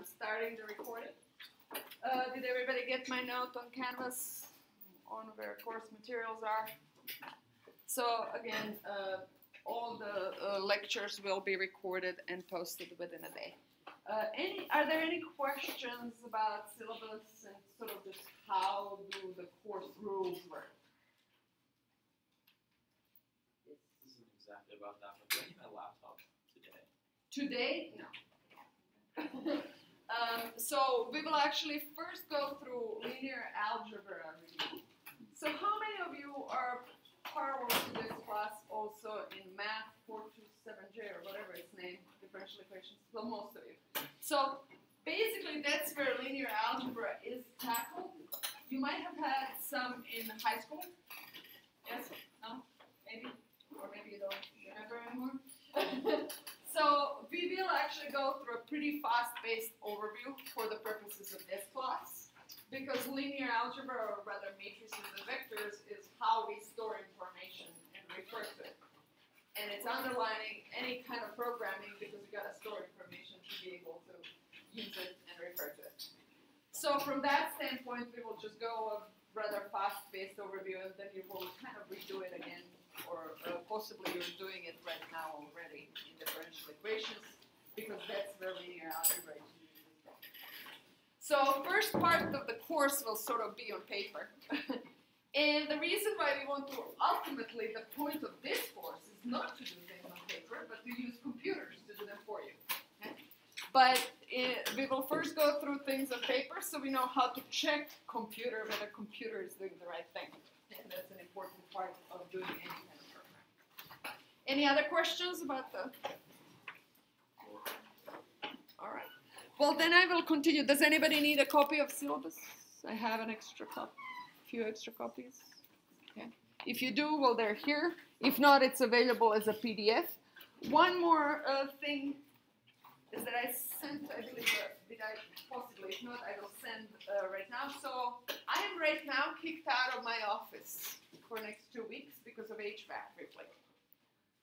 I'm starting the recording. Uh, did everybody get my note on Canvas on where course materials are? So again, uh, all the uh, lectures will be recorded and posted within a day. Uh, any, are there any questions about syllabus and sort of just how do the course rules work? This isn't exactly about that, but do I need my laptop today? Today, no. um, so we will actually first go through linear algebra. So how many of you are parallel to this class also in math 427J or whatever its name, differential equations? Well, most of you. So basically that's where linear algebra is tackled. You might have had some in high school. Yes? No? Maybe? Or maybe you don't remember anymore? So we will actually go through a pretty fast-paced overview for the purposes of this class, because linear algebra, or rather matrices and vectors, is how we store information and refer to it. And it's underlining any kind of programming because we gotta store information to be able to use it and refer to it. So from that standpoint, we will just go a rather fast-paced overview, and then you will kind of redo it again or uh, possibly you're doing it right now already in differential equations, because that's where linear algebra is. So first part of the course will sort of be on paper. and the reason why we want to, ultimately, the point of this course is not to do things on paper, but to use computers to do them for you. But it, we will first go through things on paper so we know how to check computer whether computer is doing the right thing. And that's an important part of doing any. Any other questions about the? All right. Well, then I will continue. Does anybody need a copy of syllabus? I have an extra copy, a few extra copies. Okay. If you do, well, they're here. If not, it's available as a PDF. One more uh, thing is that I sent, I believe, uh, did I possibly, if not, I will send uh, right now. So I am right now kicked out of my office for next two weeks because of HVAC replacement.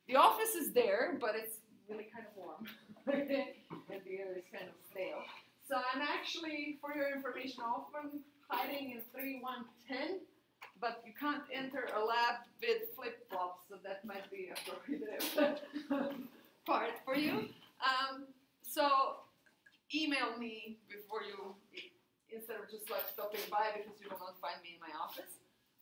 The office is there, but it's really kind of warm. and the air is kind of stale. So I'm actually, for your information, often hiding in 3110, but you can't enter a lab with flip-flops, so that might be a prohibitive part for you. Um, so email me before you, instead of just like stopping by because you will not find me in my office.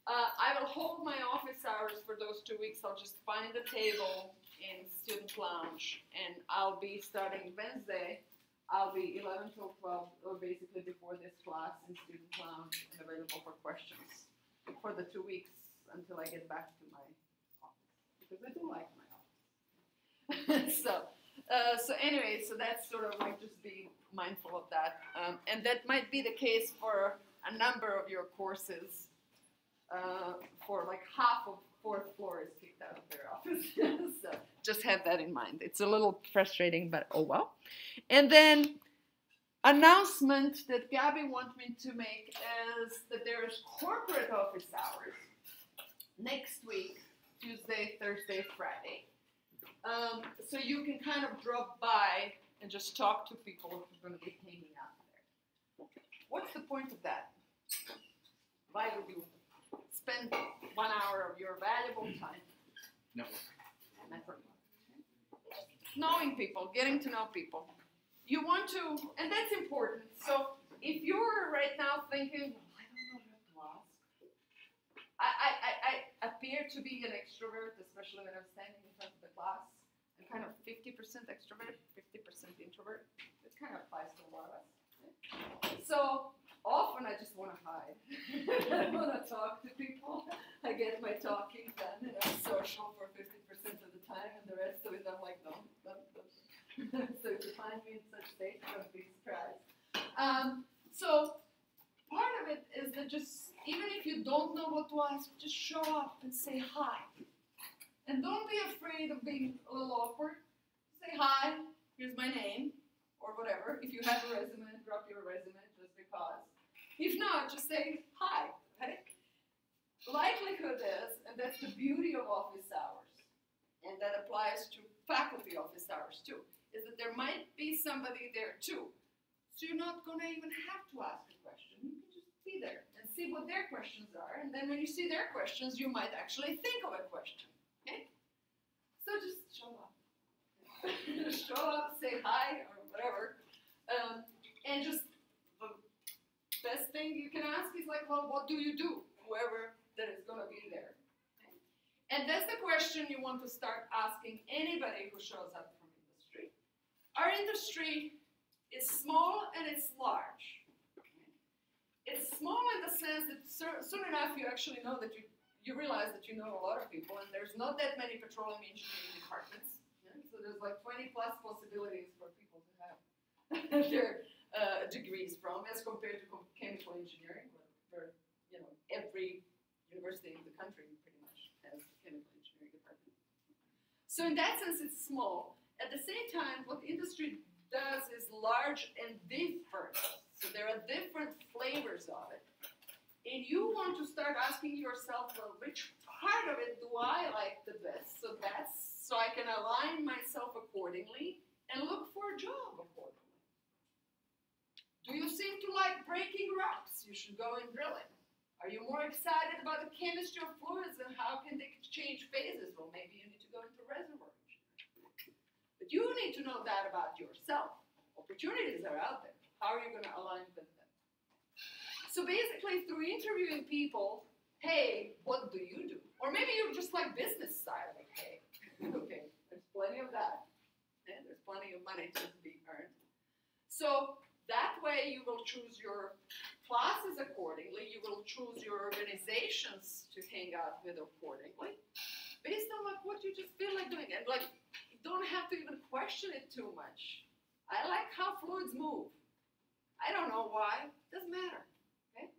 Uh, I will hold my office hours for those two weeks. I'll just find a table in student lounge and I'll be starting Wednesday. I'll be 11 till 12, or basically before this class in student lounge and available for questions for the two weeks until I get back to my office because I do like my office. so. Uh, so anyway, so that's sort of like just be mindful of that, um, and that might be the case for a number of your courses. Uh, for like half of fourth floor is kicked out of their office, so just have that in mind. It's a little frustrating, but oh well. And then announcement that Gabby wants me to make is that there is corporate office hours next week, Tuesday, Thursday, Friday. Um, so you can kind of drop by and just talk to people who are going to be hanging out there. What's the point of that? Why would you spend one hour of your valuable mm. time networking? Knowing people, getting to know people. You want to, and that's important. So if you're right now thinking, well, I don't know what to ask. I, I, I, I appear to be an extrovert, especially when I'm standing in front of the class. I'm kind of 50% extrovert, 50% introvert. It kind of applies to a lot of us. So often I just want to hide. I want to talk to people. I get my talking done and I'm social for 50% of the time, and the rest of it I'm like, no, so if you find me in such state, don't be surprised. Um, so part of it is that just even if you don't know what to ask, just show up and say hi. And don't be afraid of being a little awkward. Say hi, here's my name, or whatever. If you have a resume, drop your resume just because. If not, just say hi. Okay? Likelihood is, and that's the beauty of office hours, and that applies to faculty office hours too, is that there might be somebody there too. So you're not gonna even have to ask a question. You can just be there and see what their questions are. And then when you see their questions, you might actually think of a question. Okay? So just show up. show up, say hi or whatever. Um, and just best thing you can ask is like, well, what do you do? Whoever that is gonna be there. And that's the question you want to start asking anybody who shows up from industry. Our industry is small and it's large. It's small in the sense that soon enough you actually know that you, you realize that you know a lot of people and there's not that many petroleum engineering departments. Yeah? So there's like 20 plus possibilities for people to have their uh, degrees from as compared to chemical engineering where, you know every university in the country pretty much has a chemical engineering department. So in that sense it's small. At the same time what industry does is large and different. So there are different flavors of it. And you want to start asking yourself, well, which part of it do I like the best? So that's so I can align myself accordingly and look for a job accordingly. Do you seem to like breaking rocks? You should go and drill it. Are you more excited about the chemistry of fluids and how can they change phases? Well, maybe you need to go into reservoir but you need to know that about yourself. Opportunities are out there. How are you going to align with them? So basically, through interviewing people, hey, what do you do? Or maybe you're just like business side, like, hey, okay, there's plenty of that. And there's plenty of money to be earned. So that way you will choose your classes accordingly, you will choose your organizations to hang out with accordingly, based on like what you just feel like doing. And like you don't have to even question it too much. I like how fluids move. I don't know why. Doesn't matter. Okay?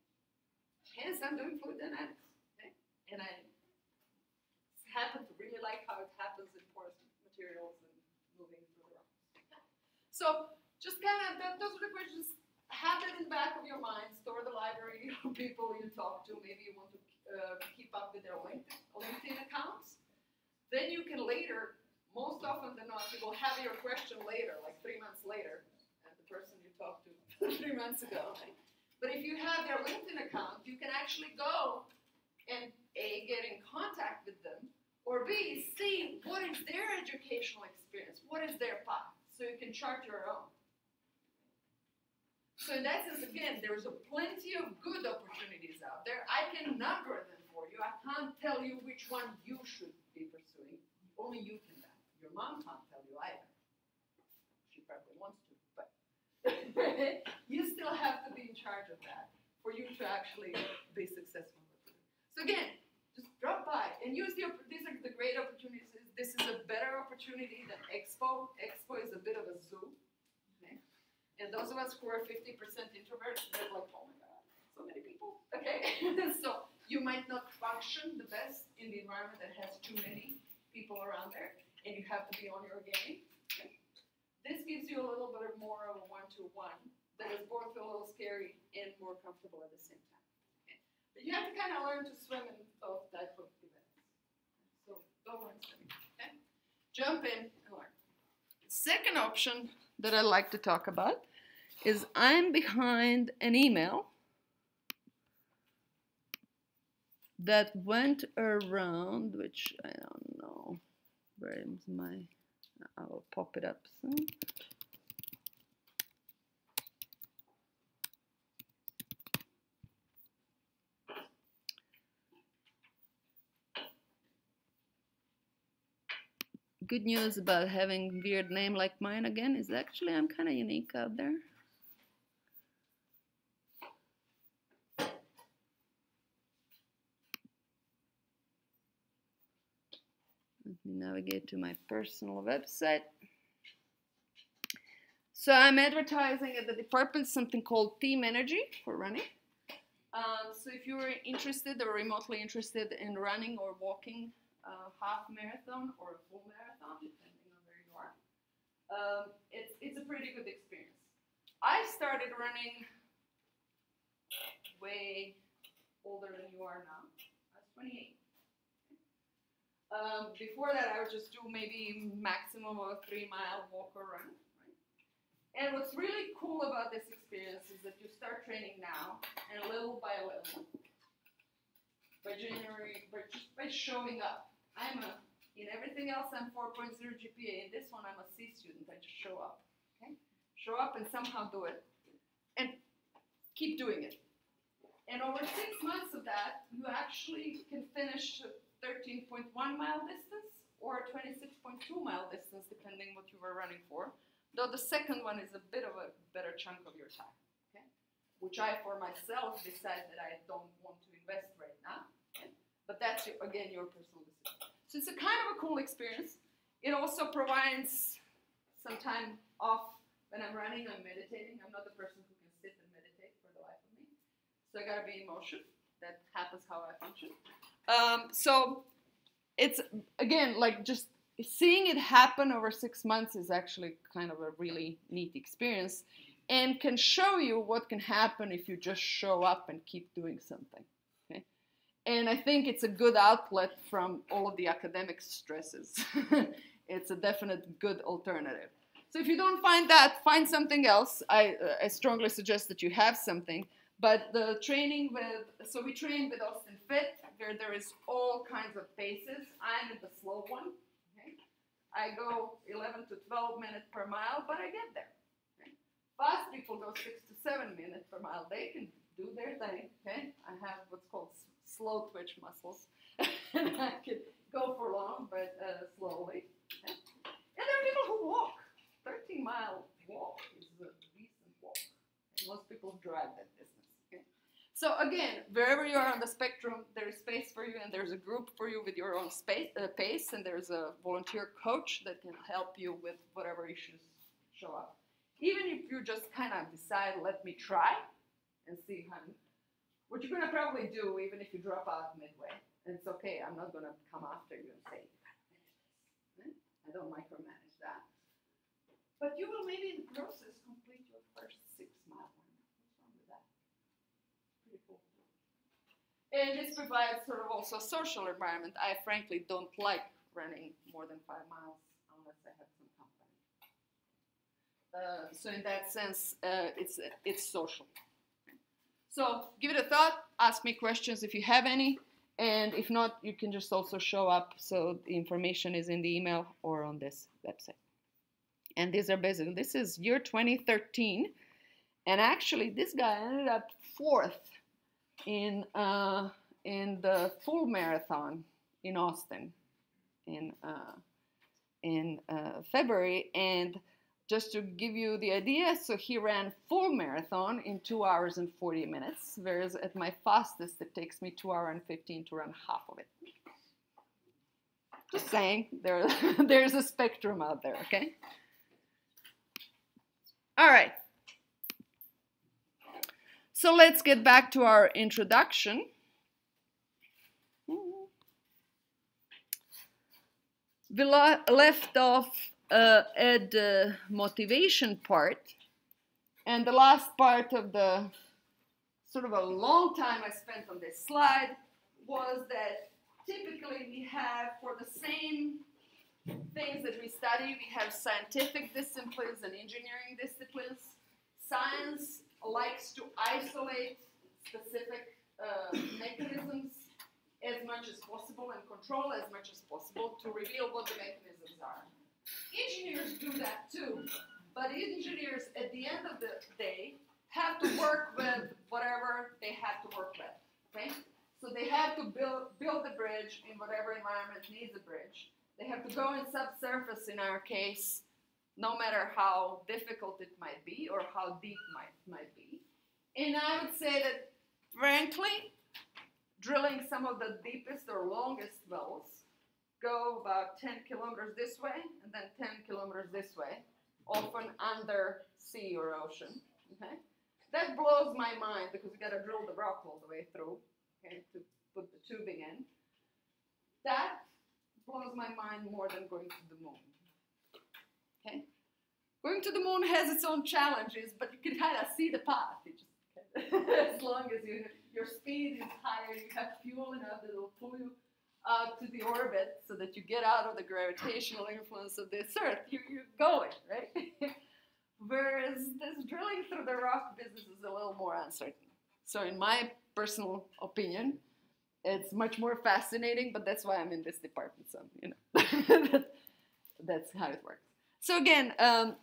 Hence, I'm doing fluid dynamics. Okay? And I happen to really like how it happens in porous materials and moving through the rocks. So, just kind of, that, those are the questions. Have it in the back of your mind. Store the library of people you talk to. Maybe you want to uh, keep up with their LinkedIn, LinkedIn accounts. Then you can later most often than not, you will have your question later, like three months later, and the person you talked to three months ago. But if you have their LinkedIn account, you can actually go and A, get in contact with them, or B, see what is their educational experience, what is their path, so you can chart your own. So in that sense, again, there's a plenty of good opportunities out there. I can number them for you. I can't tell you which one you should be pursuing. Only you can that. your mom can't tell you either. She probably wants to, but you still have to be in charge of that for you to actually be successful with it. So again, just drop by and use the, these are the great opportunities. This is a better opportunity than Expo. Expo is a bit of a zoo. And those of us who are 50% introverts, they're like, oh my God, so many people. Okay? so you might not function the best in the environment that has too many people around there and you have to be on your game. Okay? This gives you a little bit more of a one-to-one that is both a little scary and more comfortable at the same time. Okay? But you have to kind of learn to swim in both type of events. So go learn swimming. Okay? Jump in and learn. Second option that I like to talk about is I'm behind an email that went around, which I don't know. Where is my I will pop it up soon good news about having weird name like mine again is actually I'm kind of unique out there Let me navigate to my personal website. So I'm advertising at the department something called Team Energy for running. Um, so if you're interested or remotely interested in running or walking a half marathon or a full marathon, depending on where you are, um, it's, it's a pretty good experience. I started running way older than you are now. I was 28. Um, before that, I would just do maybe maximum of a three mile walk or run. Right? And what's really cool about this experience is that you start training now, and little by little, by January, by just by showing up. I'm a in everything else I'm 4.0 GPA. In this one I'm a C student. I just show up. Okay? Show up and somehow do it. And keep doing it. And over six months of that, you actually can finish a 13.1 mile distance or a 26.2 mile distance, depending what you were running for. Though the second one is a bit of a better chunk of your time, okay? Which I, for myself, decide that I don't want to invest right now. Okay? But that's, again, your personal decision. So it's a kind of a cool experience. It also provides some time off when I'm running, I'm meditating. I'm not the person who can sit and meditate for the life of me. So I gotta be in motion. That happens how I function. Um, so it's again like just seeing it happen over six months is actually kind of a really neat experience and can show you what can happen if you just show up and keep doing something. And I think it's a good outlet from all of the academic stresses. it's a definite good alternative. So if you don't find that, find something else. I, uh, I strongly suggest that you have something. But the training with, so we train with Austin Fit, where there is all kinds of paces. I'm in the slow one. Okay? I go 11 to 12 minutes per mile, but I get there. Okay? Fast people go 6 to 7 minutes per mile. They can do their thing. Okay? I have what's called slow twitch muscles. and I could go for long, but uh, slowly. And there are people who walk. 13 mile walk is a decent walk. And most people drive that distance. So again, wherever you are on the spectrum, there is space for you, and there's a group for you with your own space, uh, pace, and there's a volunteer coach that can help you with whatever issues show up. Even if you just kind of decide, let me try and see how what you're going to probably do, even if you drop out midway, and it's okay, I'm not going to come after you and say, I don't micromanage that. But you will maybe in the process complete your first six mile run. What's wrong with that? Pretty cool. And this provides sort of also a social environment. I frankly don't like running more than five miles unless I have some company. Uh, so in that sense, uh, it's it's social. So give it a thought, ask me questions if you have any, and if not, you can just also show up. So the information is in the email or on this website. And these are basically, this is year 2013. And actually, this guy ended up fourth in, uh, in the full marathon in Austin in, uh, in uh, February. And just to give you the idea, so he ran full marathon in two hours and 40 minutes, whereas at my fastest it takes me two hours and 15 to run half of it. Just saying, there, there's a spectrum out there, okay? All right. So let's get back to our introduction. We left off uh, at the motivation part, and the last part of the sort of a long time I spent on this slide was that typically we have for the same things that we study, we have scientific disciplines and engineering disciplines. Science likes to isolate specific uh, mechanisms as much as possible and control as much as possible to reveal what the mechanisms are. Engineers do that too, but engineers at the end of the day have to work with whatever they have to work with. Okay? So they have to build build the bridge in whatever environment needs a bridge. They have to go in subsurface in our case, no matter how difficult it might be or how deep might might be. And I would say that frankly, drilling some of the deepest or longest wells go about 10 kilometers this way and then 10 kilometers this way, often under sea or ocean. Okay? That blows my mind because you got to drill the rock all the way through okay, to put the tubing in. That blows my mind more than going to the moon. Okay? Going to the moon has its own challenges, but you can kind of see the path. As long as you, your speed is higher, you have fuel enough that will pull you out to the orbit so that you get out of the gravitational influence of this Earth. You, you're going, right? Whereas this drilling through the rock business is a little more uncertain. So, in my personal opinion, it's much more fascinating, but that's why I'm in this department. So, you know, that's how it works. So, again, um,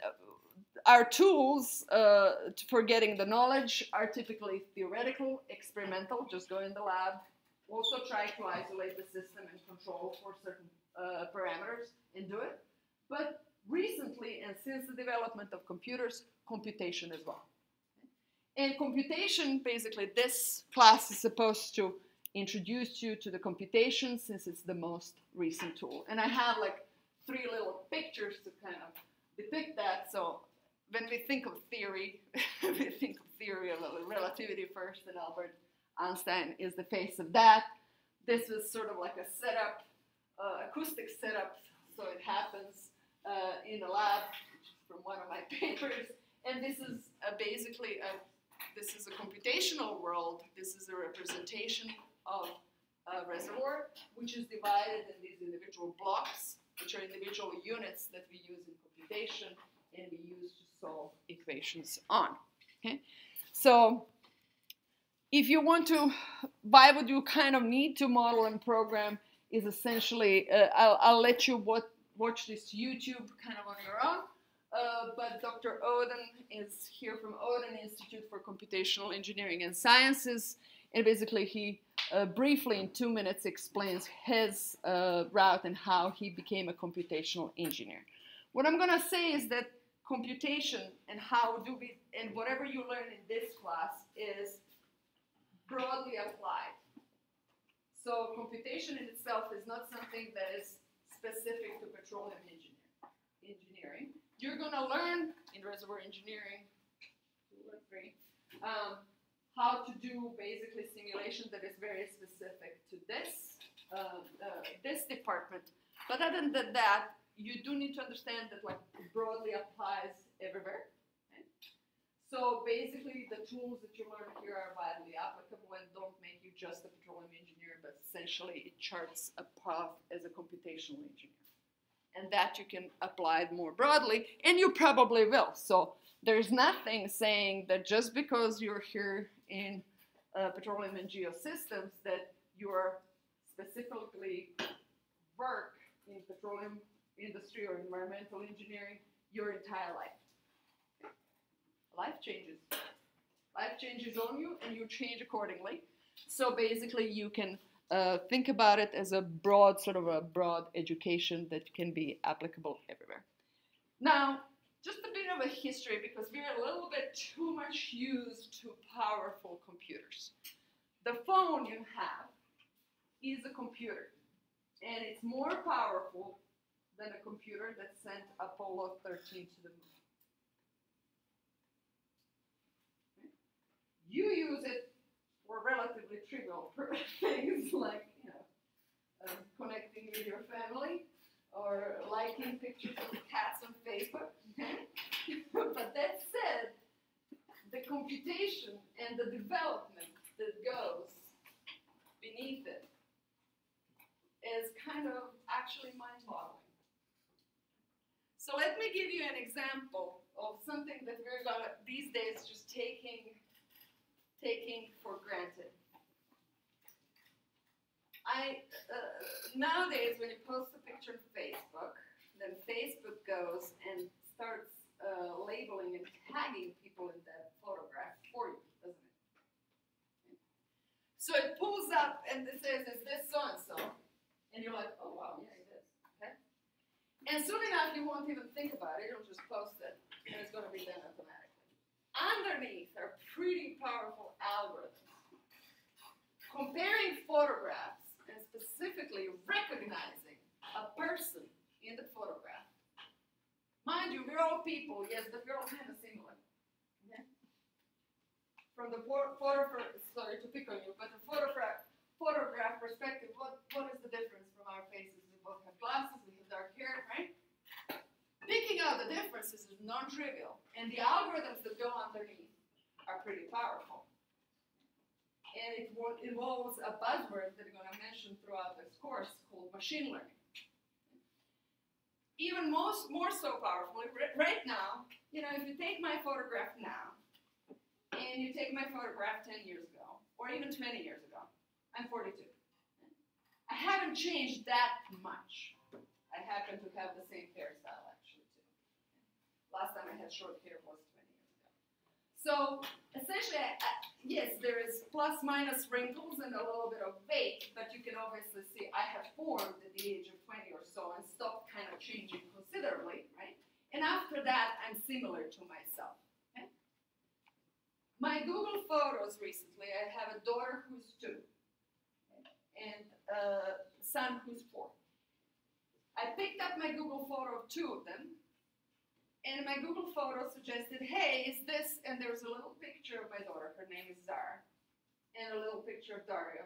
our tools uh, for getting the knowledge are typically theoretical, experimental, just go in the lab, also try to isolate the system and control for certain uh, parameters and do it. But recently, and since the development of computers, computation as well. And computation, basically, this class is supposed to introduce you to the computation since it's the most recent tool. And I have like three little pictures to kind of depict that. So when we think of theory, we think of theory of relativity first, and Albert Einstein is the face of that. This is sort of like a setup, uh, acoustic setup, so it happens uh, in a lab from one of my papers. And this is basically a this is a computational world. This is a representation of a reservoir, which is divided in these individual blocks, which are individual units that we use in computation and we use to solve equations on. Okay, so if you want to, why would you kind of need to model and program? Is essentially, uh, I'll, I'll let you watch, watch this YouTube kind of on your own. Uh, but Dr. Oden is here from Oden Institute for Computational Engineering and Sciences, and basically he uh, briefly in two minutes explains his uh, route and how he became a computational engineer. What I'm going to say is that computation and how do we, and whatever you learn in this class is broadly applied. So computation in itself is not something that is specific to petroleum engineering. You're going to learn in reservoir engineering, two or three, um, how to do basically simulation that is very specific to this, uh, uh, this department. But other than that, you do need to understand that like broadly applies everywhere. So basically the tools that you learn here are widely applicable and don't make you just a petroleum engineer, but essentially it charts a path as a computational engineer and that you can apply more broadly, and you probably will. So there's nothing saying that just because you're here in uh, petroleum and geosystems that you're specifically work in petroleum industry or environmental engineering your entire life. Life changes. Life changes on you and you change accordingly. So basically you can uh, think about it as a broad, sort of a broad education that can be applicable everywhere. Now, just a bit of a history because we're a little bit too much used to powerful computers. The phone you have is a computer, and it's more powerful than a computer that sent Apollo 13 to the moon. You use it for relatively things like, you know, um, connecting with your family or liking pictures of cats on Facebook. but that said, the computation and the development that goes beneath it is kind of actually mind-boggling. So let me give you an example of something that we're gonna these days just taking taking for granted. I uh, nowadays when you post a picture on Facebook, then Facebook goes and starts uh, labeling and tagging people in that photograph for you, doesn't it? So it pulls up and it says, "Is this so and so?" And you're like, "Oh wow, yeah, it is." Okay. And soon enough, you won't even think about it. You'll just post it, and it's going to be done automatically. Underneath are pretty powerful algorithms. Comparing photographs specifically recognizing a person in the photograph. Mind you, we're all people, yes, we're all kind of similar. From the photograph, sorry to pick on you, but the photograph, photograph perspective, what, what is the difference from our faces? We both have glasses, we have dark hair, right? Picking out the differences is non-trivial, and the algorithms that go underneath are pretty powerful. And it involves a buzzword that I'm going to mention throughout this course called machine learning. even most more so powerful right now. You know, if you take my photograph now, and you take my photograph 10 years ago, or even 20 years ago, I'm 42. I haven't changed that much. I happen to have the same hairstyle actually too. Last time I had short hair was 20 years ago. So essentially, I, yes, there is plus minus wrinkles and a little bit of weight, but you can obviously see I have formed at the age of 20 or so and stopped kind of changing considerably, right? And after that, I'm similar to myself. My Google Photos recently, I have a daughter who's two and a son who's four. I picked up my Google photo of two of them, and my Google photo suggested, hey, is this, and there's a little picture of my daughter, her name is Zara, and a little picture of Dario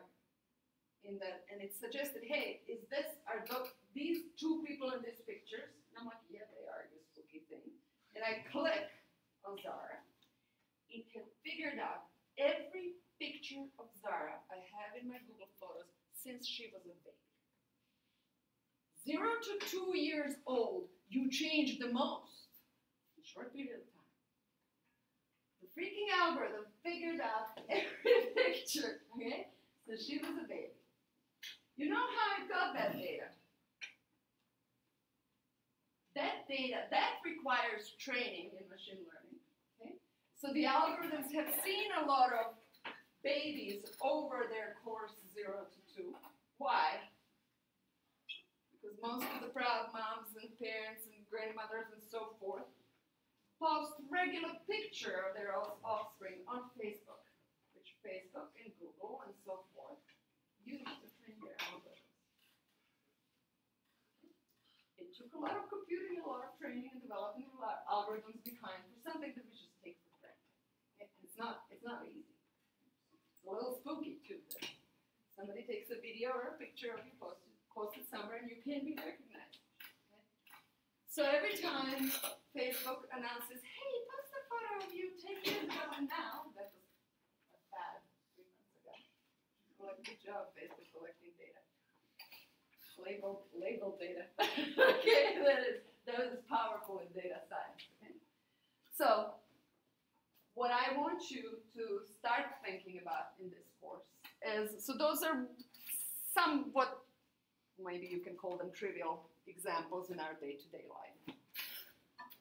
in that, and it suggested, hey, is this, are tho- these two people in these pictures? And I'm like, yeah, they are, you spooky thing. And I click on Zara. It had figured out every picture of Zara I have in my Google Photos since she was a baby. Zero to two years old, you change the most short period of time. The freaking algorithm figured out every picture, okay? So she was a baby. You know how it got that data? That data, that requires training in machine learning. Okay? So the algorithms have seen a lot of babies over their course zero to two. Why? Because most of the proud moms and parents and grandmothers and so forth post regular picture of their offspring on Facebook, which Facebook and Google and so forth use to train their algorithms. It took a lot of computing, a lot of training, and developing a lot of algorithms behind for something that we just take for granted. It's not. It's not easy. It's a little spooky too. Somebody takes a video or a picture of you posted, posted somewhere, and you can be recognized. So every time Facebook announces, "Hey, post a photo of you years ago and now," that was a fad three months ago. Well, good job, Facebook collecting data. Label, labeled data. okay, that is that is powerful in data science. Okay? So, what I want you to start thinking about in this course is so those are somewhat maybe you can call them trivial examples in our day-to-day life.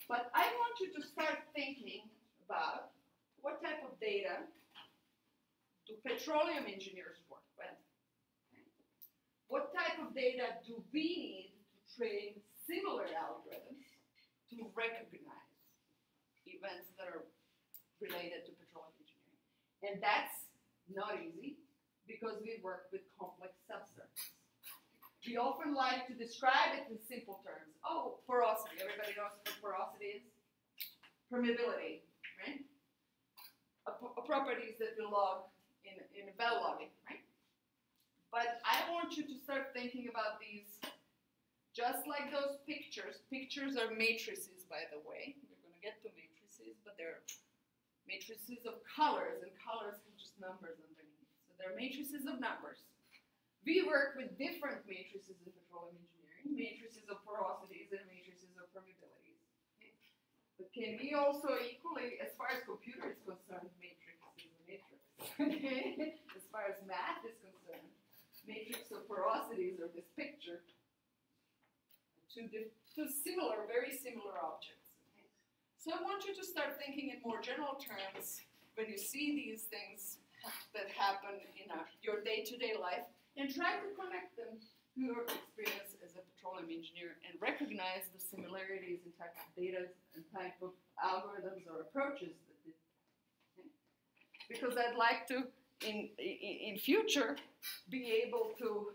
But I want you to start thinking about what type of data do petroleum engineers work with? What type of data do we need to train similar algorithms to recognize events that are related to petroleum engineering? And that's not easy because we work with complex subsurfaces. We often like to describe it in simple terms. Oh, porosity. Everybody knows what porosity is? Permeability, right? A, a properties that we log in, in well logging, right? But I want you to start thinking about these just like those pictures. Pictures are matrices, by the way. We're going to get to matrices, but they're matrices of colors, and colors have just numbers underneath. So they're matrices of numbers. We work with different matrices in petroleum engineering, matrices of porosities and matrices of permeabilities. But can we also equally, as far as computer is concerned, matrix is a matrix. As far as math is concerned, matrix of porosities or this picture two, two similar, very similar objects. Okay? So I want you to start thinking in more general terms when you see these things that happen in our, your day-to-day life and try to connect them to your experience as a petroleum engineer and recognize the similarities in type of data and type of algorithms or approaches okay? because I'd like to in, in in future be able to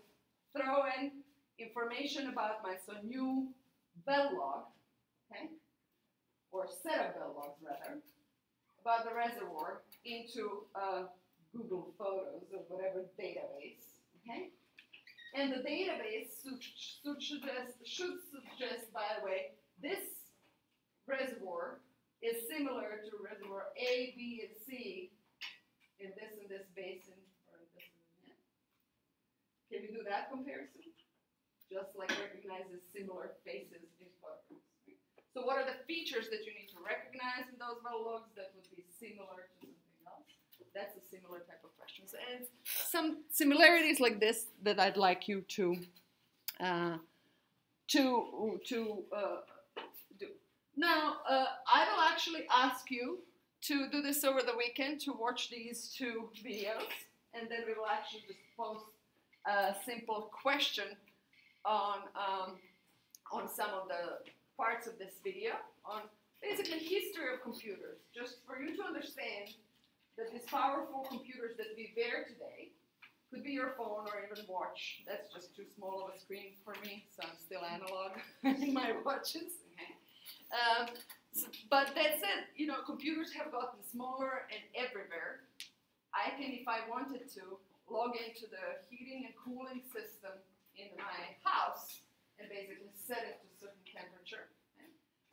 throw in information about my so new well log, okay, or set of well logs rather, about the reservoir into uh, Google Photos or whatever database, okay? And the database should, suggest, should suggest, by the way, this reservoir is similar to reservoir A, B, and C in this and this basin, or this and that. Can we do that comparison? Just like recognizes similar faces in photos. So what are the features that you need to recognize in those well logs that would be similar to? That's a similar type of questions. And some similarities like this that I'd like you to uh, to to uh, do. Now, uh, I will actually ask you to do this over the weekend to watch these two videos, and then we will actually just post a simple question on um, on some of the parts of this video on basically history of computers, just for you to understand that these powerful computers that we wear today could be your phone or even watch. That's just too small of a screen for me, so I'm still analog in my watches. Um, but that said, you know, computers have gotten smaller and everywhere. I can, if I wanted to, log into the heating and cooling system in my house and basically set it to a certain temperature.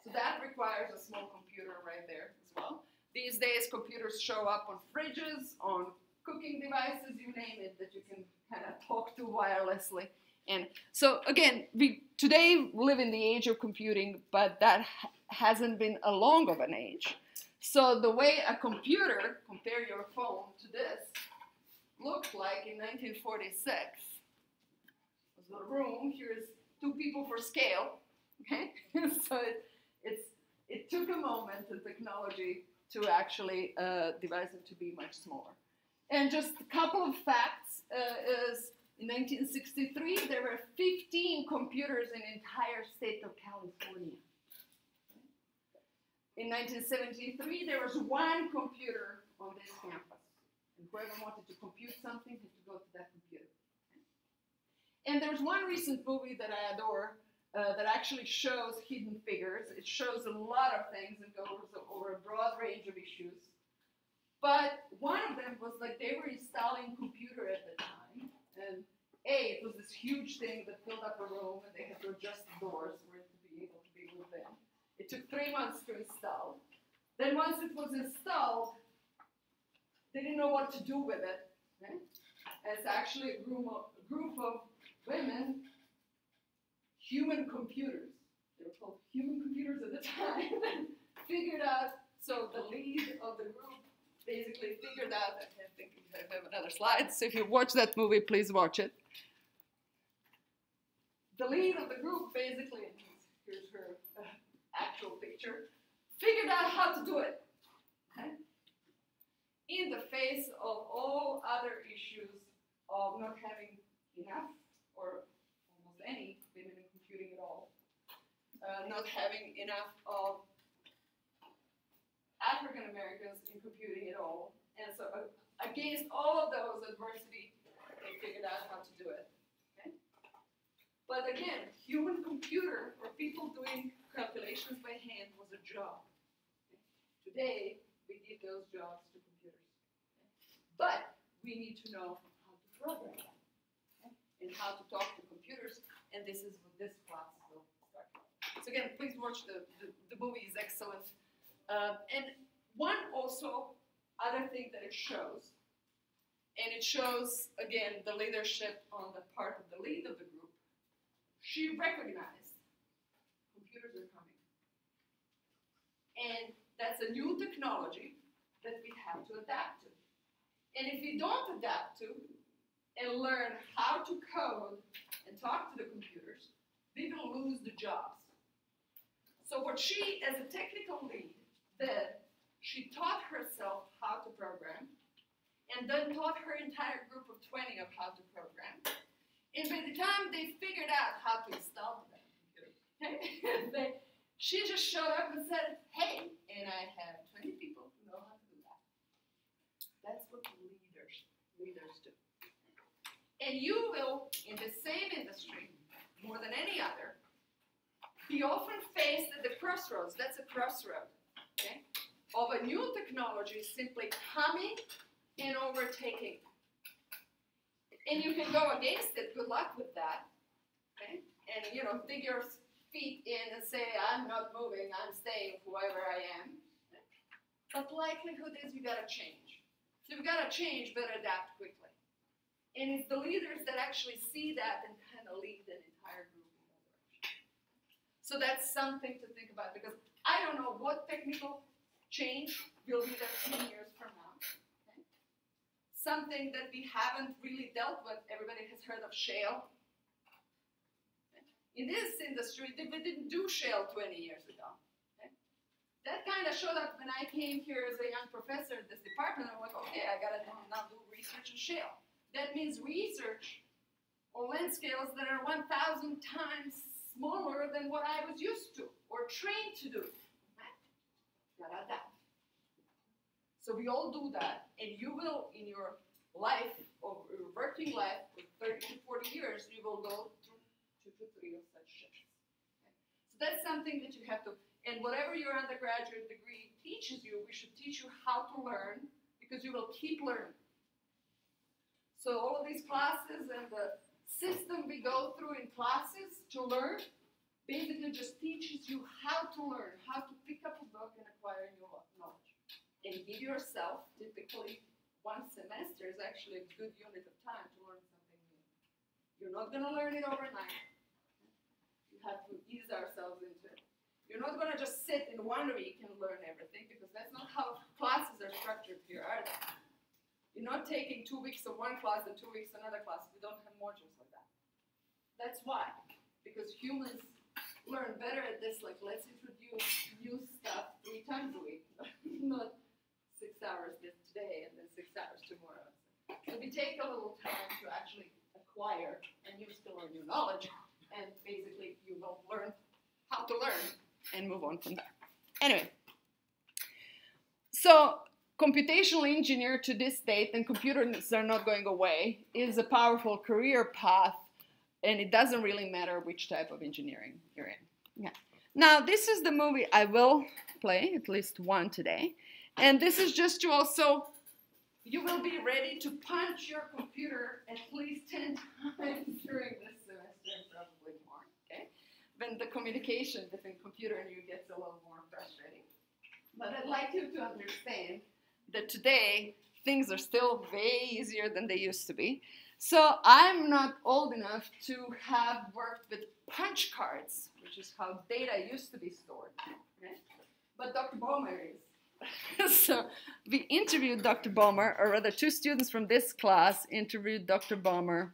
So that requires a small computer right there as well. These days, computers show up on fridges, on cooking devices, you name it, that you can kind of talk to wirelessly. And so again, we today live in the age of computing, but that hasn't been a long of an age. So the way a computer, compare your phone to this, looked like in 1946 was the room. Here's two people for scale. Okay, so it, it's it took a moment and technology to actually uh, devise it to be much smaller. And just a couple of facts uh, is in 1963 there were 15 computers in the entire state of California. In 1973 there was one computer on this campus. And whoever wanted to compute something had to go to that computer. And there's one recent movie that I adore uh, that actually shows hidden figures. It shows a lot of things and goes over a broad range of issues. But one of them was like they were installing computer at the time, and A, it was this huge thing that filled up a room, and they had to adjust the doors for it to be able to be moved in. It took three months to install. Then once it was installed, they didn't know what to do with it. Right? Actually a group of, a group of women, human computers. They were called human computers at the time. figured out. So the lead of the group basically figured out. I think I have another slide. So if you watch that movie, please watch it. The lead of the group basically, here's her uh, actual picture, figured out how to do it. Okay? In the face of all other issues of not having enough or almost any women in computing at all, uh, not having enough of African Americans in computing at all, and so uh, against all of those adversity, they figured out how to do it. But again, human computer or people doing calculations by hand was a job. Today, we give those jobs to computers. But we need to know how to program them and how to talk to computers, and this is what this class. So again, please watch the, the, the movie is excellent. Um, and one also other thing that it shows, and it shows again the leadership on the part of the lead of the group. She recognized computers are coming, and that's a new technology that we have to adapt to. And if we don't adapt to and learn how to code and talk to the computers, we will lose the jobs. So what she, as a technical lead, did, she taught herself how to program, and then taught her entire group of 20 of how to program. And by the time they figured out how to install the computer, they, she just showed up and said, hey, and I have 20 people who know how to do that. That's what leaders, leaders do. And you will, in the same industry, more than any other, be often faced the crossroads. That's a crossroad okay, of a new technology simply coming and overtaking. And you can go against it, good luck with that. Okay? And you know, dig your feet in and say, I'm not moving, I'm staying whoever I am. But likelihood is you gotta change. So you've gotta change, but adapt quickly. And it's the leaders that actually see that and kind of lead an entire group in that direction. So that's something to think about because I don't know what technical change will be there 10 years from now. Okay? Something that we haven't really dealt with, everybody has heard of shale. In this industry, we didn't do shale 20 years ago. That kind of showed up when I came here as a young professor in this department. I'm like, okay, I got to now do research in shale. That means research on length scales that are 1,000 times smaller than what I was used to or trained to do. Da, da, da. So we all do that, and you will, in your life, or your working life, for 30 to 40 years, you will go through two to three of such shifts. Okay? So that's something that you have to, and whatever your undergraduate degree teaches you, we should teach you how to learn, because you will keep learning. So all of these classes and the system we go through in classes to learn basically just teaches you how to learn, how to pick up a book and acquire new knowledge. And give yourself, typically, one semester is actually a good unit of time to learn something new. You're not going to learn it overnight. You have to ease ourselves into it. You're not going to just sit in one week and learn everything because that's not how classes are structured here, are they? You're not taking two weeks of one class and two weeks another class. We don't have modules. That's why. Because humans learn better at this, like let's introduce new stuff three times a week, not six hours today and then six hours tomorrow. So we take a little time to actually acquire and new skill or new knowledge, and basically you will learn how to learn and move on from there. Anyway, so computational engineer to this date, and computers are not going away, is a powerful career path and it doesn't really matter which type of engineering you're in. Yeah. Now, this is the movie I will play, at least one today. And this is just to also, you will be ready to punch your computer at least 10 times during this semester, probably more, okay? Then the communication between computer and you gets a little more frustrating. But I'd like you to understand that today, things are still way easier than they used to be. So I'm not old enough to have worked with punch cards, which is how data used to be stored. Okay? But Dr. Bommer is. so we interviewed Dr. Bommer, or rather, two students from this class interviewed Dr. Bommer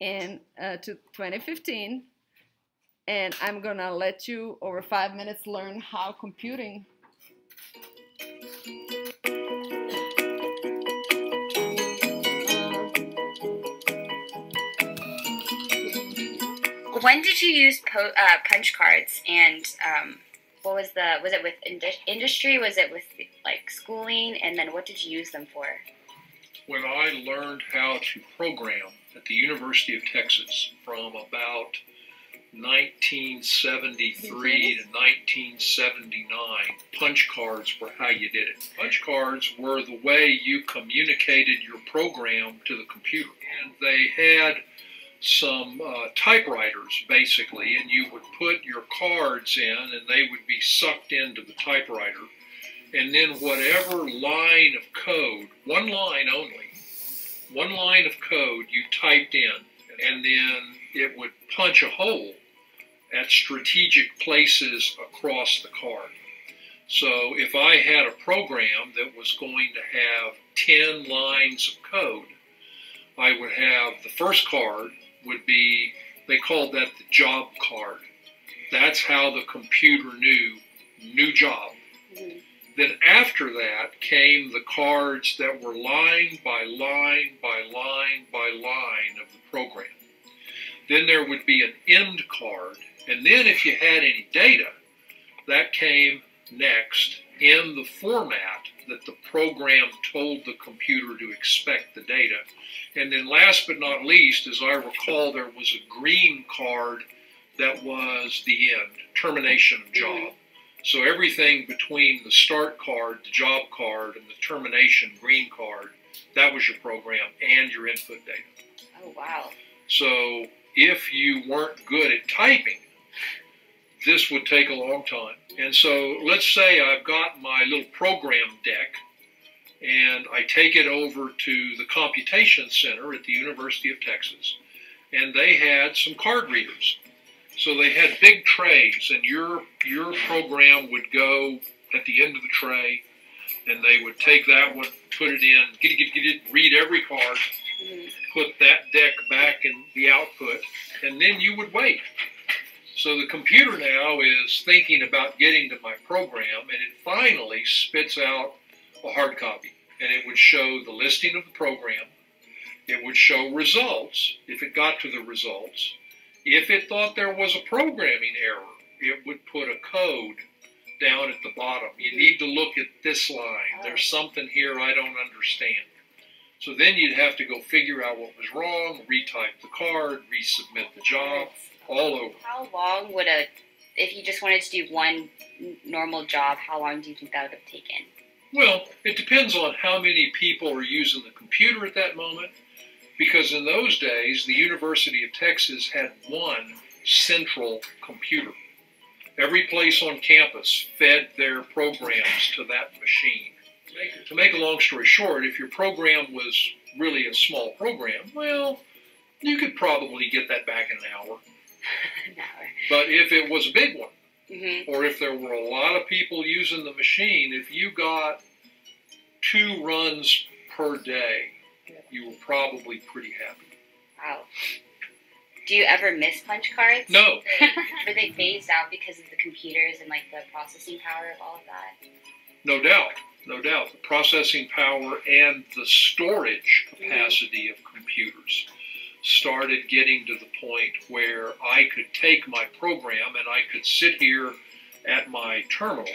in uh, 2015. And I'm gonna let you, over five minutes, learn how computing when did you use po- uh, punch cards and um, what was the was it with ind- industry? Was it with like schooling? And then what did you use them for? When i learned how to program at the university of texas from about 1973 to 1979 punch cards were how you did it. Punch cards were the way you communicated your program to the computer. And they had some uh, typewriters basically, and you would put your cards in, and they would be sucked into the typewriter. And then whatever line of code, one line only, one line of code you typed in, and then it would punch a hole at strategic places across the card. So if I had a program that was going to have 10 lines of code, I would have the first card would be they called that the job card. That's how the computer knew new job. Mm-hmm. Then after that came the cards that were line by line by line by line of the program. Then there would be an end card. And then if you had any data, that came next in the format that the program told the computer to expect the data. And then last but not least, as I recall, there was a green card that was the end, termination of job. So everything between the start card, the job card, and the termination green card, that was your program and your input data. Oh, wow. So if you weren't good at typing, this would take a long time. And so let's say I've got my little program deck and I take it over to the computation center at the University of Texas and they had some card readers. So they had big trays, and your your program would go at the end of the tray, and they would take that one, put it in, get it, get it, get it, read every card, Mhm. put that deck back in the output, and then you would wait. So the computer now is thinking about getting to my program, and it finally spits out a hard copy, and it would show the listing of the program. It would show results if it got to the results. If it thought there was a programming error, it would put a code down at the bottom. You need to look at this line. There's oh. something here I don't understand. So then you'd have to go figure out what was wrong, retype the card, resubmit the job, all over. How long would a, if you just wanted to do one normal job, how long do you think that would have taken? Well, it depends on how many people are using the computer at that moment. Because in those days, the University of Texas had one central computer. Every place on campus fed their programs to that machine. To make, to make a long story short, if your program was really a small program, well, you could probably get that back in an hour. But if it was a big one, Mhm. or if there were a lot of people using the machine, if you got two runs per day, you were probably pretty happy. Wow. Do you ever miss punch cards? No, Were they phased out because of the computers and like the processing power of all of that? no doubt, no doubt. The processing power and the storage capacity of computers started getting to the point where I could take my program and I could sit here at my terminal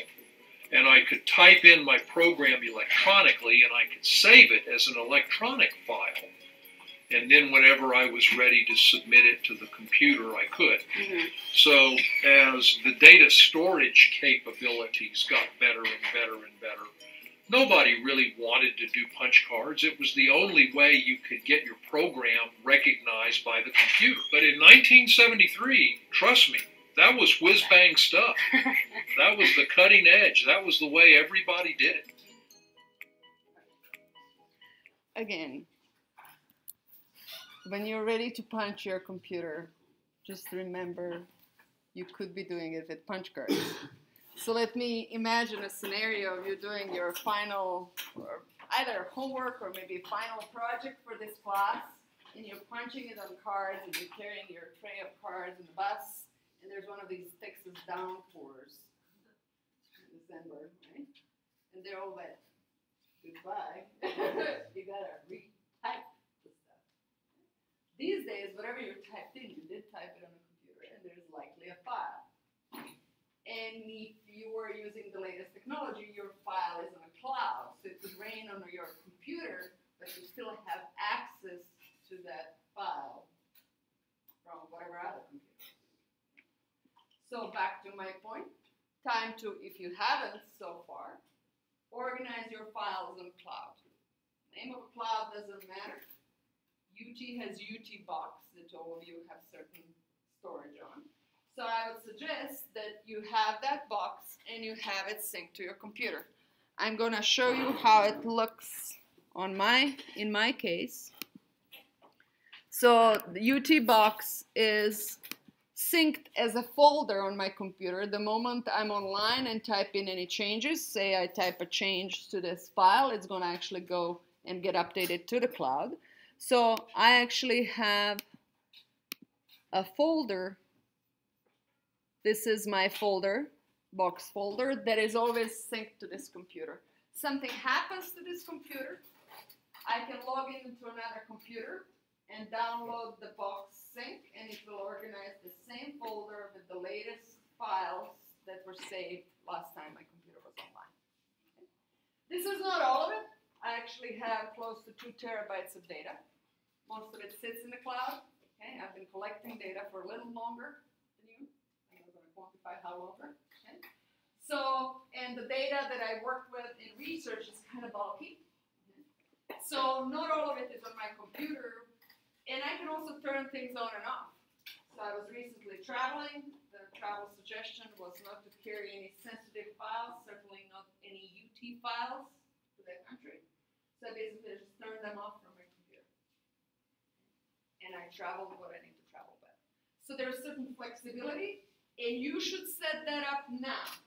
and I could type in my program electronically and I could save it as an electronic file. And then whenever I was ready to submit it to the computer, I could. hmm So as the data storage capabilities got better and better and better, nobody really wanted to do punch cards. It was the only way you could get your program recognized by the computer. But in 1973, trust me, that was whiz bang stuff. That was the cutting edge. That was the way everybody did it. Again, when you're ready to punch your computer, just remember you could be doing it with punch cards. So let me imagine a scenario of you doing your final, or either homework or maybe final project for this class, and you're punching it on cards, and you're carrying your tray of cards in the bus, and there's one of these Texas downpours in December, right? And they're all wet. Goodbye. you gotta retype the stuff. These days, whatever you typed in, you did type it on a computer, and there's likely a file. And if you were using the latest technology, your file is on a cloud, so it could rain on your computer, but you still have access to that file from whatever other computer. So back to my point, time to, if you haven't so far, organize your files in cloud. Name of a cloud doesn't matter. UT has UT box that all of you have certain storage on. So I would suggest that you have that box and you have it synced to your computer. I'm gonna show you how it looks on my, in my case. So the UT box is synced as a folder on my computer. The moment I'm online and type in any changes, say I type a change to this file, it's going to actually go and get updated to the cloud. So I actually have a folder. This is my folder, box folder, that is always synced to this computer. Something happens to this computer, I can log into another computer and download the box sync and it will organize the same folder with the latest files that were saved last time my computer was online. This is not all of it. I actually have close to two terabytes of data. Most of it sits in the cloud. Okay, I've been collecting data for a little longer than you. I'm not going to quantify how longer. Okay. So, and the data that I work with in research is kind of bulky. So not all of it is on my computer, and I can also turn things on and off. So I was recently traveling. The travel suggestion was not to carry any sensitive files, certainly not any UT files to that country. So I basically just turned them off from my computer. And I traveled what I need to travel with. So there's certain flexibility, and you should set that up now.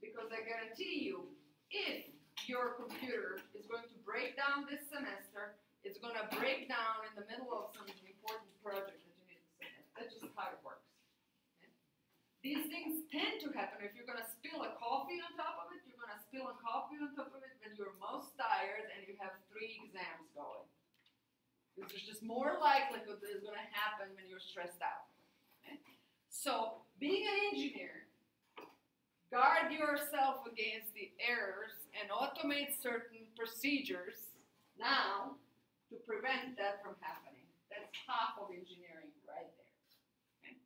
Because I guarantee you, if your computer is going to break down this semester, it's going to break down in the middle of some important project that you need to submit. That's just how it works. Okay? These things tend to happen. If you're going to spill a coffee on top of it, you're going to spill a coffee on top of it when you're most tired and you have three exams going. There's just more likelihood that it's going to happen when you're stressed out. So, being an engineer, guard yourself against the errors and automate certain procedures now to prevent that from happening. That's half of engineering right there.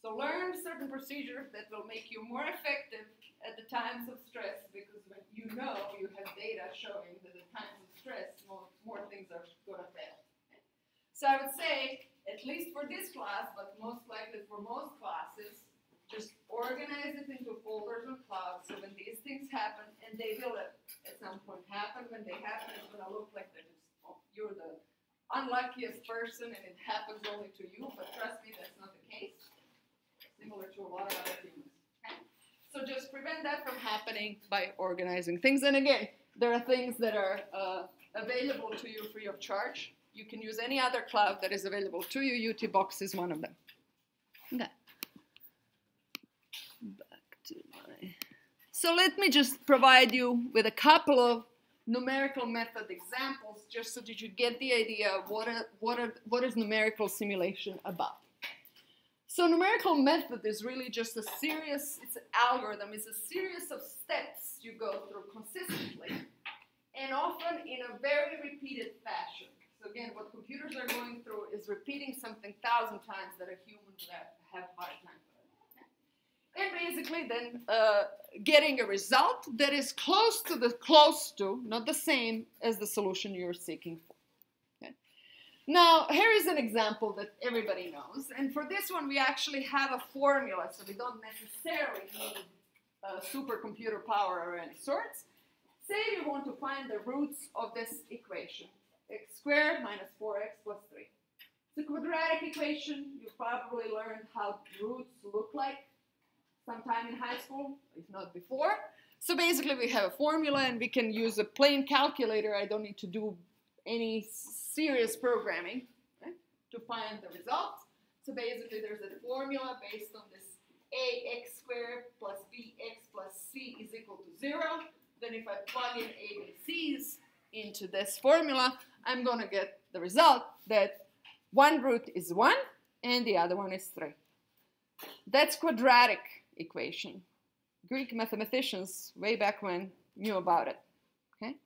So learn certain procedures that will make you more effective at the times of stress because when you know you have data showing that at times of stress more, more things are going to fail. So I would say, at least for this class, but most likely for most classes, just organize it into folders and clouds so when these things happen, and they will at, some point happen, when they happen, it's going to look like they're just, oh, you're the unluckiest person and it happens only to you, but trust me, that's not the case. Similar to a lot of other humans. Okay? So just prevent that from happening by organizing things. And again, there are things that are uh, available to you free of charge. You can use any other cloud that is available to you. UTBox is one of them. Okay. Back to my. So let me just provide you with a couple of numerical method examples just so that you get the idea of what, a, what, a, what is numerical simulation about. So numerical method is really just a series, it's an algorithm, it's a series of steps you go through consistently and often in a very repeated fashion. So again, what computers are going through is repeating something thousand times that a human would have, have hard time with. and basically then uh, getting a result that is close to the close to, not the same as the solution you're seeking for. Now, here is an example that everybody knows, and for this one we actually have a formula, so we don't necessarily need a supercomputer power or any sorts. Say you want to find the roots of this equation, x squared minus 4x plus 3. It's a quadratic equation. You probably learned how roots look like sometime in high school, if not before. So basically we have a formula and we can use a plain calculator. I don't need to do any serious programming right, to find the result. So basically there's a formula based on this ax squared plus bx plus c is equal to 0. Then if I plug in a, b, c's into this formula, I'm going to get the result that one root is 1 and the other one is 3. That's quadratic equation. Greek mathematicians way back when knew about it. Okay?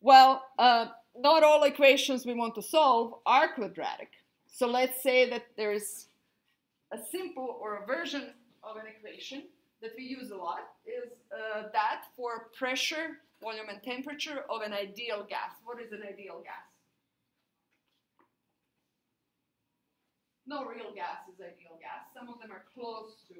Well, uh, not all equations we want to solve are quadratic. So let's say that there's a simple or a version of an equation that we use a lot is uh, that for pressure, volume, and temperature of an ideal gas. What is an ideal gas? No real gas is ideal gas. Some of them are close to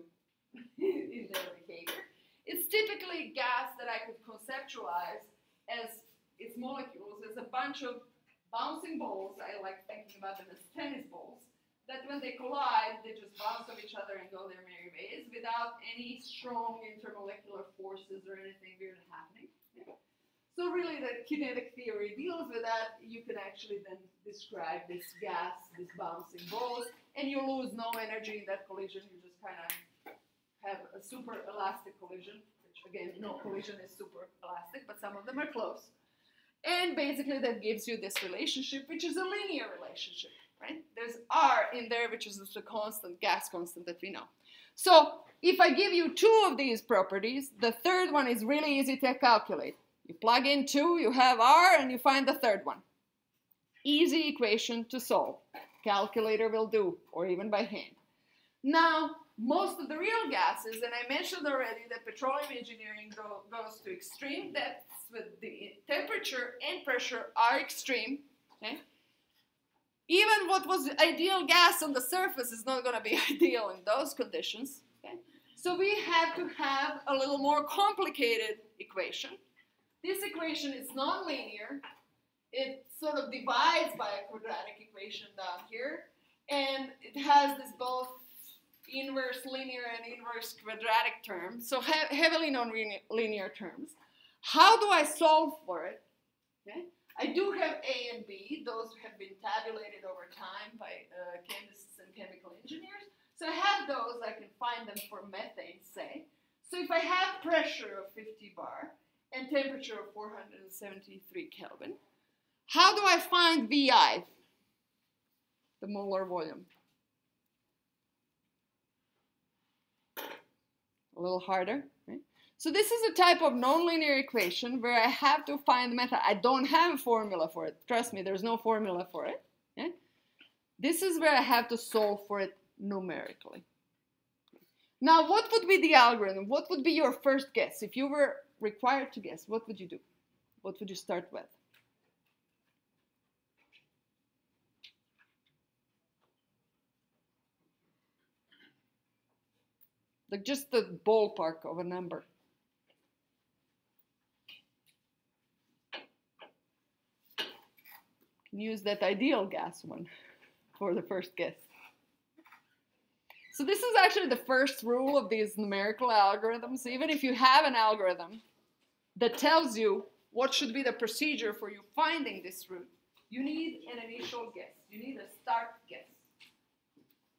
in their behavior. It's typically gas that I could conceptualize as its molecules as a bunch of bouncing balls. I like thinking about them as tennis balls. That when they collide, they just bounce off each other and go their merry ways without any strong intermolecular forces or anything weird happening. So really the kinetic theory deals with that. You can actually then describe this gas, these bouncing balls, and you lose no energy in that collision. You just kind of have a super elastic collision, which again, no collision is super elastic, but some of them are close. And basically that gives you this relationship, which is a linear relationship, right? There's R in there, which is the constant, gas constant that we know. So if I give you two of these properties, the third one is really easy to calculate. You plug in two, you have R, and you find the third one. Easy equation to solve. Calculator will do, or even by hand. Now, most of the real gases, and I mentioned already that petroleum engineering go, goes to extreme depths with the temperature and pressure are extreme. Okay? Even what was ideal gas on the surface is not going to be ideal in those conditions. Okay? So we have to have a little more complicated equation. This equation is nonlinear. It sort of divides by a quadratic equation down here and it has this both inverse linear and inverse quadratic terms, so he- heavily non-linear terms. How do I solve for it? Okay. I do have A and B. Those have been tabulated over time by uh, chemists and chemical engineers. So I have those. I can find them for methane, say. So if I have pressure of 50 bar and temperature of 473 Kelvin, how do I find VI, the molar volume? A little harder? So this is a type of nonlinear equation where I have to find the method. I don't have a formula for it. Trust me, there's no formula for it. This is where I have to solve for it numerically. Now, what would be the algorithm? What would be your first guess? If you were required to guess, what would you do? What would you start with? Like just the ballpark of a number. Can use that ideal gas one for the first guess. So this is actually the first rule of these numerical algorithms. Even if you have an algorithm that tells you what should be the procedure for you finding this root, you need an initial guess. You need a start guess.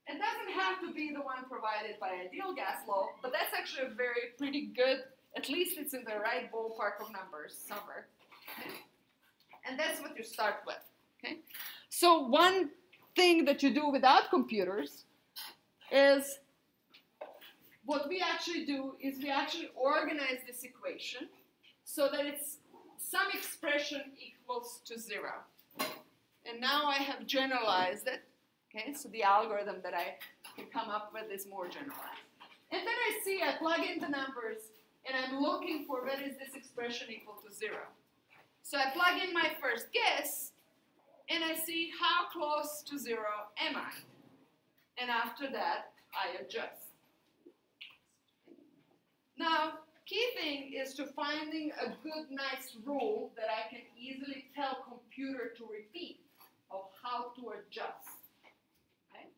It doesn't have to be the one provided by ideal gas law, but that's actually a very pretty good, at least it's in the right ballpark of numbers somewhere. And that's what you start with. Okay? So one thing that you do without computers is what we actually do is we actually organize this equation so that it's some expression equals to zero. And now I have generalized it. Okay, so the algorithm that I can come up with is more generalized. And then I see, I plug in the numbers, and I'm looking for what is this expression equal to zero. So I plug in my first guess, and I see how close to zero am I. And after that, I adjust. Now, key thing is to finding a good, nice rule that I can easily tell computer to repeat of how to adjust. Okay?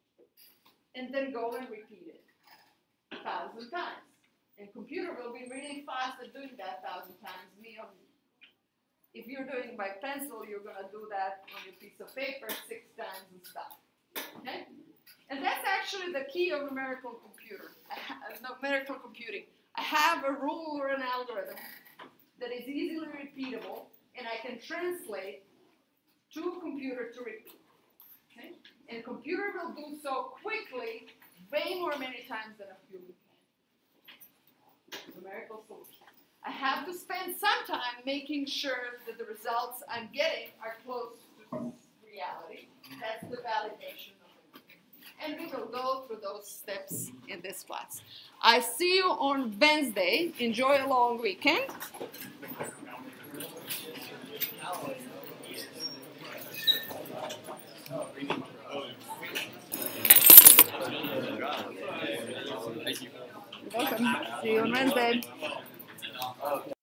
And then go and repeat it a thousand times. And computer will be really fast at doing that thousand times. Me if you're doing by pencil, you're going to do that on your piece of paper six times and stuff. Okay? And that's actually the key of numerical computer, uh, numerical computing. I have a rule or an algorithm that is easily repeatable, and I can translate to a computer to repeat. Okay? And a computer will do so quickly, way more many times than a human can. Numerical solution. I have to spend some time making sure that the results I'm getting are close to reality. That's the validation of it. And we will go through those steps in this class. I see you on Wednesday. Enjoy a long weekend. Welcome. See you on Wednesday. Okay.